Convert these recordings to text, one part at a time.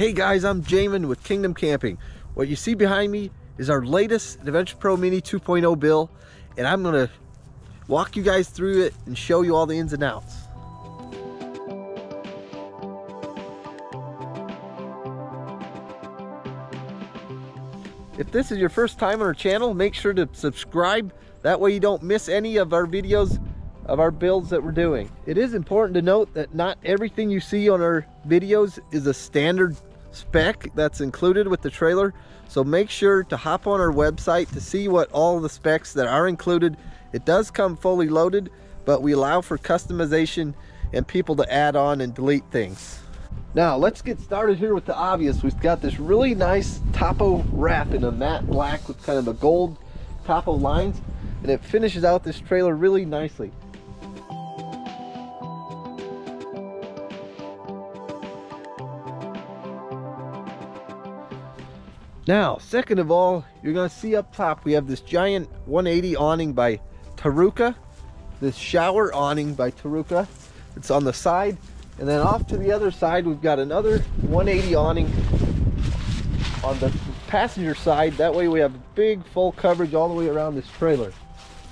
Hey guys, I'm Jamin with Kingdom Camping. What you see behind me is our latest Adventure Pro Mini 2.0 bill, and I'm gonna walk you guys through it and show you all the ins and outs. If this is your first time on our channel, make sure to subscribe. That way you don't miss any of our videos of our builds that we're doing. It is important to note that not everything you see on our videos is a standard spec that's included with the trailer. So make sure to hop on our website to see what all the specs that are included. It does come fully loaded, but we allow for customization and people to add on and delete things. Now let's get started here with the obvious. We've got this really nice topo wrap in a matte black with kind of a gold topo lines and it finishes out this trailer really nicely. Now, second of all, you're gonna see up top, we have this giant 180 awning by Taruka. This shower awning by Taruka. It's on the side. And then off to the other side, we've got another 180 awning on the passenger side. That way we have big full coverage all the way around this trailer.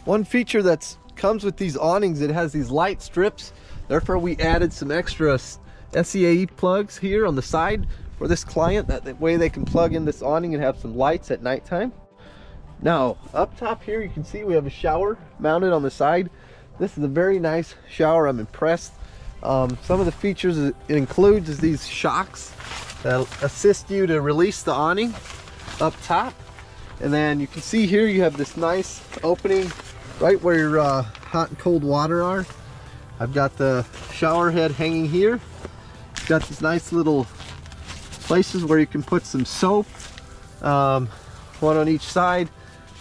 One feature that comes with these awnings, it has these light strips. Therefore we added some extra SAE plugs here on the side for this client. That way they can plug in this awning and have some lights at nighttime. Now, up top here, you can see we have a shower mounted on the side. This is a very nice shower. I'm impressed. Um, some of the features it includes is these shocks that assist you to release the awning up top. And then you can see here you have this nice opening right where your uh, hot and cold water are. I've got the shower head hanging here. Got this nice little places where you can put some soap, um, one on each side.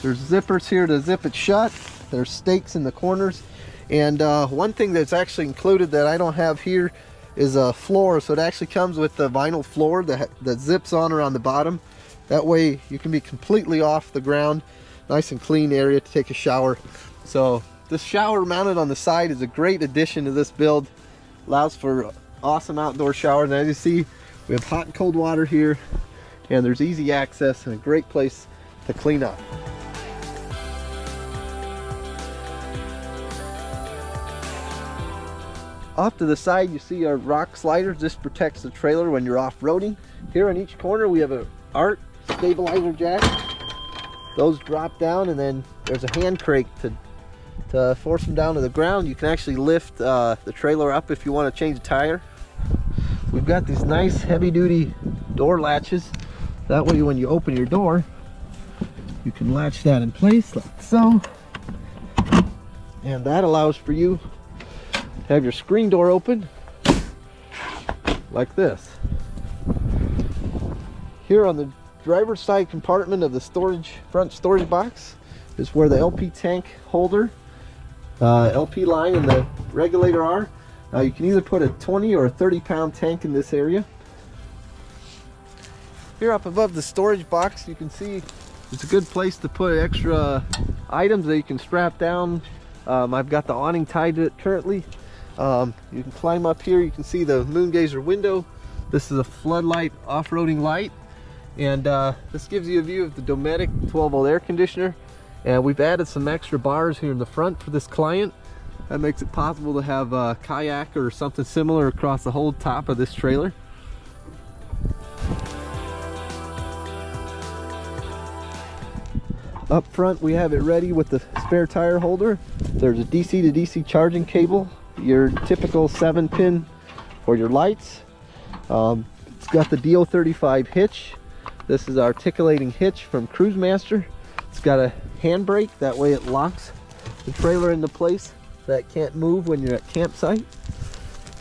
There's zippers here to zip it shut. There's stakes in the corners. And uh, one thing that's actually included that I don't have here is a floor. So it actually comes with the vinyl floor that, that zips on around the bottom. That way you can be completely off the ground. Nice and clean area to take a shower. So this shower mounted on the side is a great addition to this build. Allows for awesome outdoor showers. And as you see, we have hot and cold water here and there's easy access and a great place to clean up. Off to the side you see our rock sliders. This protects the trailer when you're off-roading. Here in each corner we have a ART stabilizer jack. Those drop down and then there's a hand crank to, to force them down to the ground. You can actually lift uh, the trailer up if you want to change a tire. We've got these nice heavy duty door latches. That way when you open your door, you can latch that in place like so. And that allows for you to have your screen door open like this. Here on the driver's side compartment of the storage front storage box is where the LP tank holder, uh, LP line and the regulator are. Uh, you can either put a 20 or a 30 pound tank in this area. Here up above the storage box you can see it's a good place to put extra items that you can strap down. Um, I've got the awning tied to it currently. Um, you can climb up here, you can see the moon gazer window. This is a floodlight off-roading light. And uh, this gives you a view of the Dometic 12 volt air conditioner. And we've added some extra bars here in the front for this client. That makes it possible to have a kayak or something similar across the whole top of this trailer. Up front we have it ready with the spare tire holder. There's a DC to DC charging cable, your typical 7 pin for your lights. Um, it's got the DO35 hitch. This is articulating hitch from Cruise Master. It's got a handbrake, that way it locks the trailer into place that can't move when you're at campsite.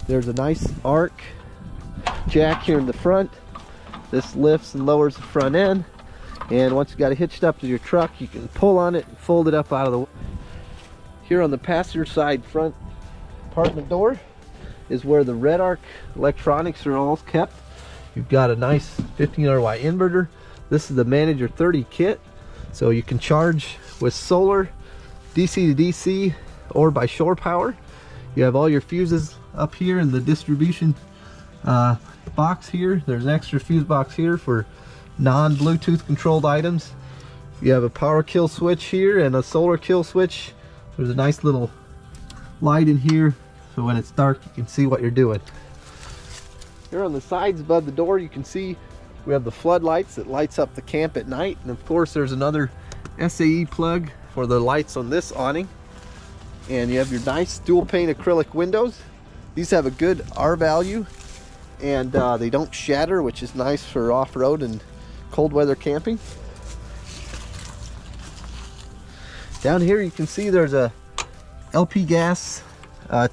There's a nice arc jack here in the front. This lifts and lowers the front end. And once you got it hitched up to your truck, you can pull on it and fold it up out of the way. Here on the passenger side front apartment door is where the Redarc electronics are all kept. You've got a nice 15RY inverter. This is the Manager 30 kit. So you can charge with solar, DC to DC, or by shore power. You have all your fuses up here in the distribution uh, box here. There's an extra fuse box here for non-Bluetooth controlled items. You have a power kill switch here and a solar kill switch. There's a nice little light in here so when it's dark you can see what you're doing. Here on the sides above the door you can see we have the floodlights that lights up the camp at night and of course there's another SAE plug for the lights on this awning and you have your nice dual pane acrylic windows. These have a good R value and uh, they don't shatter which is nice for off-road and cold weather camping. Down here you can see there's a LP gas uh,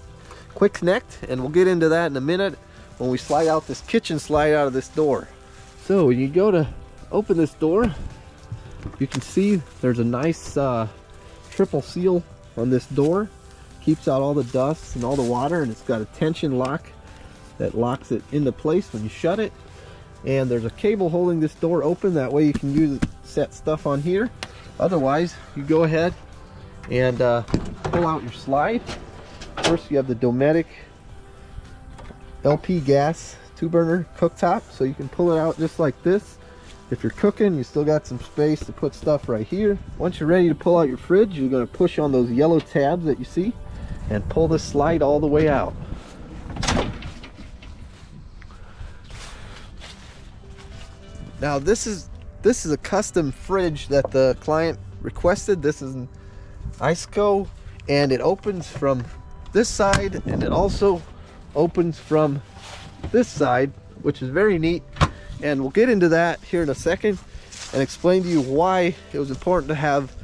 quick connect and we'll get into that in a minute when we slide out this kitchen slide out of this door. So when you go to open this door you can see there's a nice uh, triple seal on this door. Keeps out all the dust and all the water and it's got a tension lock that locks it into place when you shut it. And there's a cable holding this door open. That way you can use it, set stuff on here. Otherwise you go ahead and uh, pull out your slide. First you have the Dometic LP gas two burner cooktop. So you can pull it out just like this if you're cooking you still got some space to put stuff right here. Once you're ready to pull out your fridge you're going to push on those yellow tabs that you see and pull the slide all the way out. Now this is this is a custom fridge that the client requested. This is an Iceco and it opens from this side and it also opens from this side which is very neat and we'll get into that here in a second and explain to you why it was important to have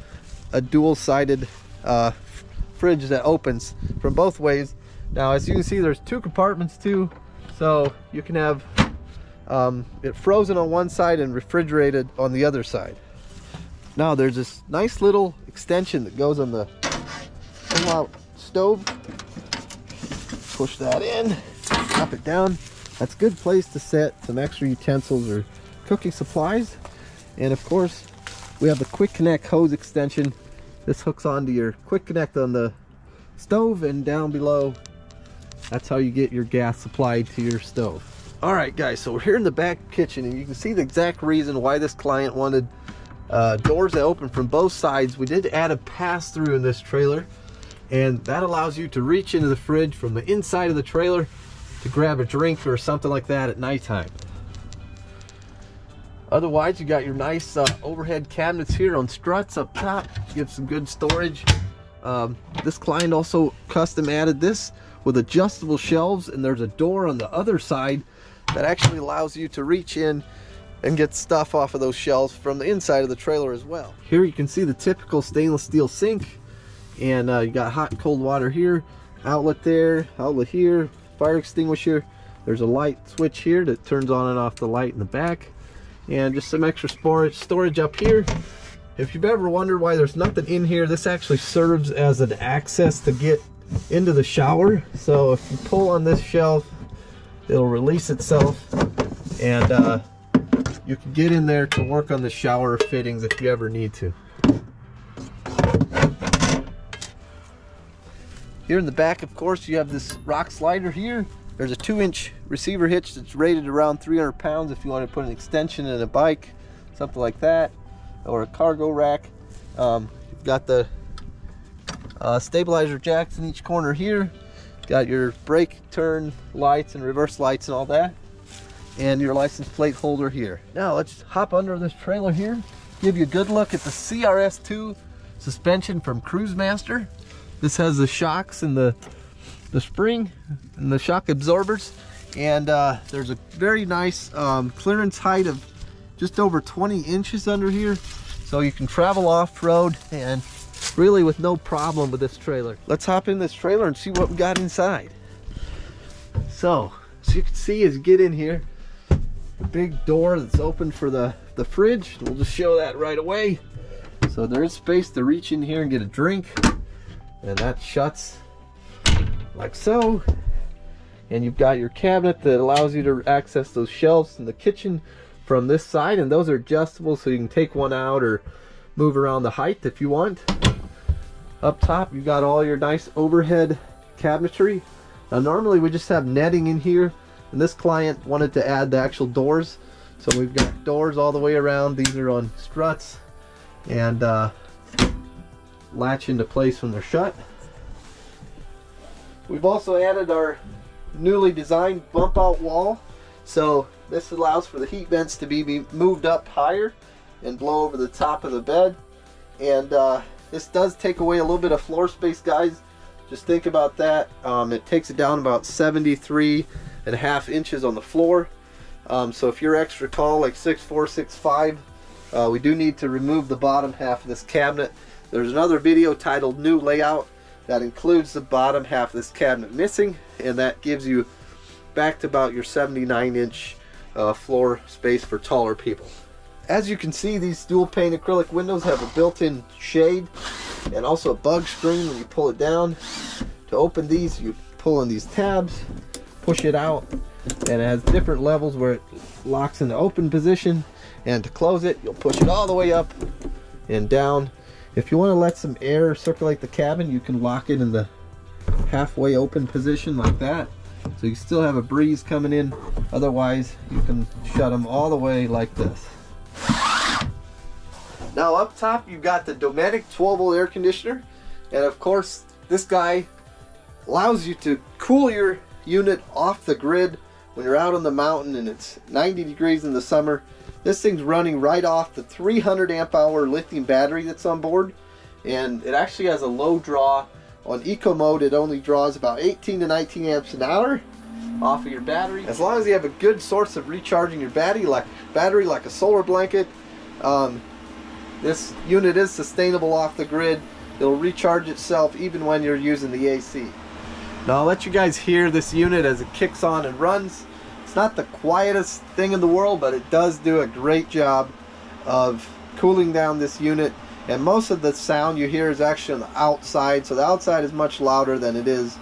a dual-sided uh, fridge that opens from both ways. Now as you can see there's two compartments too. So you can have um, it frozen on one side and refrigerated on the other side. Now there's this nice little extension that goes on the stove. Push that in drop it down that's a good place to set some extra utensils or cooking supplies. And of course, we have the quick connect hose extension. This hooks onto your quick connect on the stove and down below, that's how you get your gas supplied to your stove. All right, guys, so we're here in the back kitchen and you can see the exact reason why this client wanted uh, doors that open from both sides. We did add a pass-through in this trailer and that allows you to reach into the fridge from the inside of the trailer to grab a drink or something like that at nighttime. Otherwise, you got your nice uh, overhead cabinets here on struts up top. Give some good storage. Um, this client also custom added this with adjustable shelves and there's a door on the other side that actually allows you to reach in and get stuff off of those shelves from the inside of the trailer as well. Here you can see the typical stainless steel sink and uh, you got hot and cold water here, outlet there, outlet here, fire extinguisher. There's a light switch here that turns on and off the light in the back. And just some extra storage, up here. If you've ever wondered why there's nothing in here, this actually serves as an access to get into the shower. So if you pull on this shelf, it'll release itself and uh, you can get in there to work on the shower fittings if you ever need to. Here in the back, of course, you have this rock slider here. There's a two inch receiver hitch that's rated around 300 pounds if you want to put an extension in a bike, something like that, or a cargo rack. Um, you've got the uh, stabilizer jacks in each corner here. Got your brake turn lights and reverse lights and all that. And your license plate holder here. Now let's hop under this trailer here. Give you a good look at the CRS2 suspension from Cruisemaster. This has the shocks and the, the spring and the shock absorbers. And uh, there's a very nice um, clearance height of just over 20 inches under here. So you can travel off-road and really with no problem with this trailer. Let's hop in this trailer and see what we got inside. So, as you can see as you get in here, the big door that's open for the, the fridge. We'll just show that right away. So there is space to reach in here and get a drink and that shuts like so. And you've got your cabinet that allows you to access those shelves in the kitchen from this side. And those are adjustable so you can take one out or move around the height if you want. Up top you've got all your nice overhead cabinetry. Now normally we just have netting in here. And this client wanted to add the actual doors. So we've got doors all the way around. These are on struts. And uh, latch into place when they're shut. We've also added our newly designed bump out wall. So this allows for the heat vents to be moved up higher and blow over the top of the bed. And uh, this does take away a little bit of floor space, guys. Just think about that. Um, it takes it down about 73 and a half inches on the floor. Um, so if you're extra tall, like 6'4", 6'5", uh, we do need to remove the bottom half of this cabinet. There's another video titled New Layout that includes the bottom half of this cabinet missing, and that gives you back to about your 79 inch uh, floor space for taller people. As you can see, these dual pane acrylic windows have a built-in shade and also a bug screen when you pull it down. To open these, you pull in these tabs, push it out, and it has different levels where it locks in the open position. And to close it, you'll push it all the way up and down. If you want to let some air circulate the cabin, you can lock it in the halfway open position like that. So you still have a breeze coming in. Otherwise, you can shut them all the way like this. Now up top you've got the Dometic 12 volt air conditioner and of course this guy allows you to cool your unit off the grid when you're out on the mountain and it's 90 degrees in the summer. This thing's running right off the 300 amp hour lithium battery that's on board and it actually has a low draw. On eco mode it only draws about 18 to 19 amps an hour off of your battery. As long as you have a good source of recharging your battery like battery like a solar blanket, um, this unit is sustainable off the grid. It'll recharge itself even when you're using the AC. Now I'll let you guys hear this unit as it kicks on and runs. It's not the quietest thing in the world, but it does do a great job of cooling down this unit. And most of the sound you hear is actually on the outside, so the outside is much louder than it is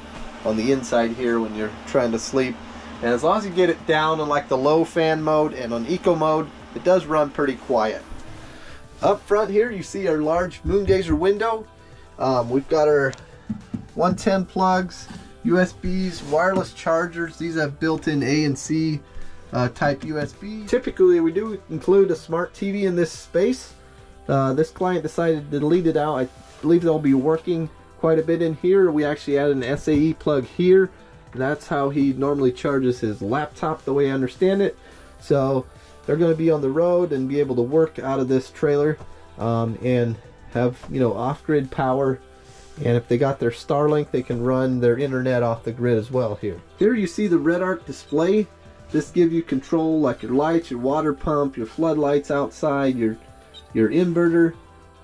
on the inside here when you're trying to sleep. And as long as you get it down on like the low fan mode and on eco mode, it does run pretty quiet. Up front here, you see our large moon gazer window. Um, we've got our 110 plugs, USBs, wireless chargers. These have built-in A and C uh, type USB. Typically, we do include a smart TV in this space. Uh, this client decided to delete it out. I believe they'll be working quite a bit in here. We actually added an SAE plug here. That's how he normally charges his laptop the way I understand it. So they're going to be on the road and be able to work out of this trailer um, and have you know off-grid power and if they got their Starlink they can run their internet off the grid as well here. Here you see the Redarc display. This gives you control like your lights, your water pump, your floodlights outside, your your inverter,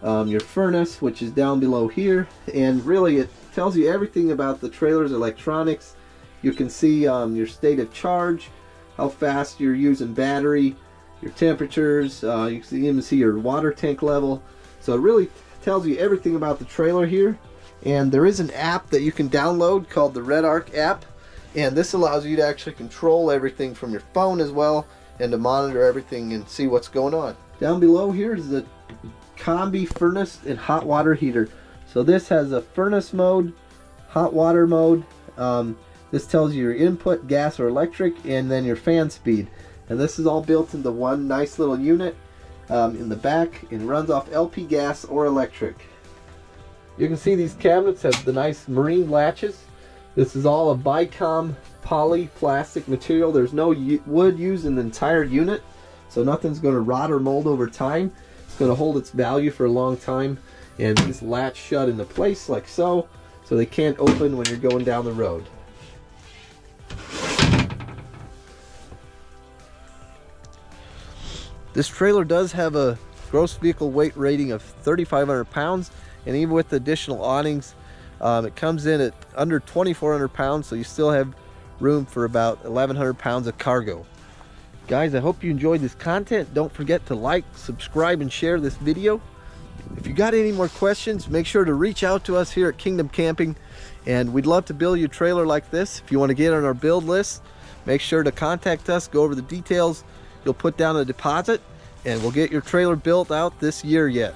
um, your furnace which is down below here and really it tells you everything about the trailer's electronics. You can see um, your state of charge, how fast you're using battery, your temperatures, uh, you can even see your water tank level. So it really tells you everything about the trailer here. And there is an app that you can download called the Redarc app. And this allows you to actually control everything from your phone as well and to monitor everything and see what's going on. Down below here is the Combi furnace and hot water heater. So this has a furnace mode, hot water mode. Um, this tells you your input, gas or electric, and then your fan speed. And this is all built into one nice little unit um, in the back and runs off LP gas or electric. You can see these cabinets have the nice marine latches. This is all a Bicom poly plastic material. There's no wood used in the entire unit, so nothing's going to rot or mold over time. It's going to hold its value for a long time and these latch shut into place like so, so they can't open when you're going down the road. This trailer does have a gross vehicle weight rating of 3,500 pounds, and even with the additional awnings, um, it comes in at under 2,400 pounds, so you still have room for about 1,100 pounds of cargo. Guys, I hope you enjoyed this content. Don't forget to like, subscribe, and share this video. If you got any more questions, make sure to reach out to us here at Kingdom Camping, and we'd love to build you a trailer like this. If you want to get on our build list, make sure to contact us, go over the details, You'll put down a deposit and we'll get your trailer built out this year yet.